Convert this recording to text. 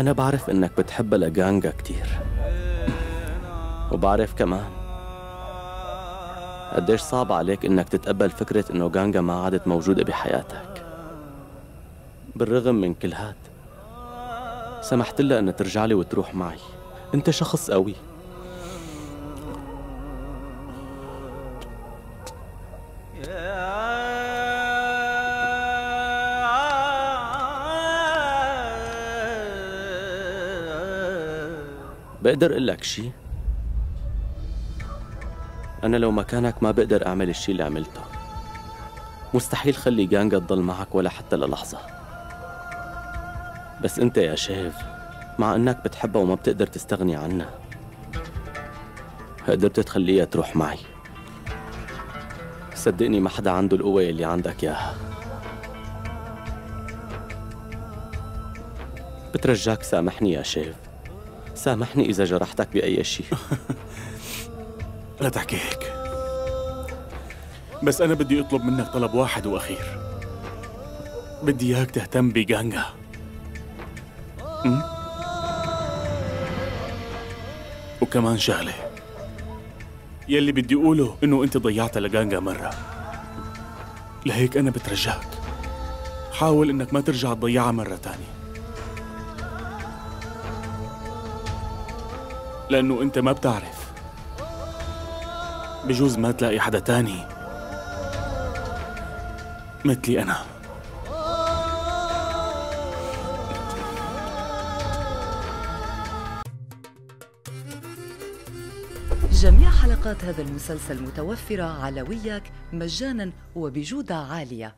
أنا بعرف إنك بتحب لجانجا كتير. وبعرف كمان قديش صعب عليك إنك تتقبل فكرة إنه جانجا ما عادت موجودة بحياتك. بالرغم من كل هاد سمحت لها إنها ترجع لي وتروح معي. أنت شخص قوي. بقدر أقول لك شيء أنا لو مكانك ما بقدر أعمل الشيء اللي عملته. مستحيل خلي جانجا تضل معك ولا حتى للحظة. بس أنت يا شيف مع إنك بتحبها وما بتقدر تستغني عنها قدرت تخليها تروح معي. صدقني ما حدا عنده القوة اللي عندك ياها بترجاك سامحني يا شيف. سامحني إذا جرحتك بأي شيء. لا تحكي هيك. بس أنا بدي أطلب منك طلب واحد وأخير. بدي إياك تهتم بجانجا؟ وكمان شغلة. يلي بدي أقوله إنه أنت ضيعتها لجانجا مرة. لهيك أنا بترجاك. حاول إنك ما ترجع تضيعها مرة تانية. لأنه أنت ما بتعرف. بجوز ما تلاقي حدا تاني. مثلي أنا. جميع حلقات هذا المسلسل متوفرة على وياك مجانا وبجودة عالية.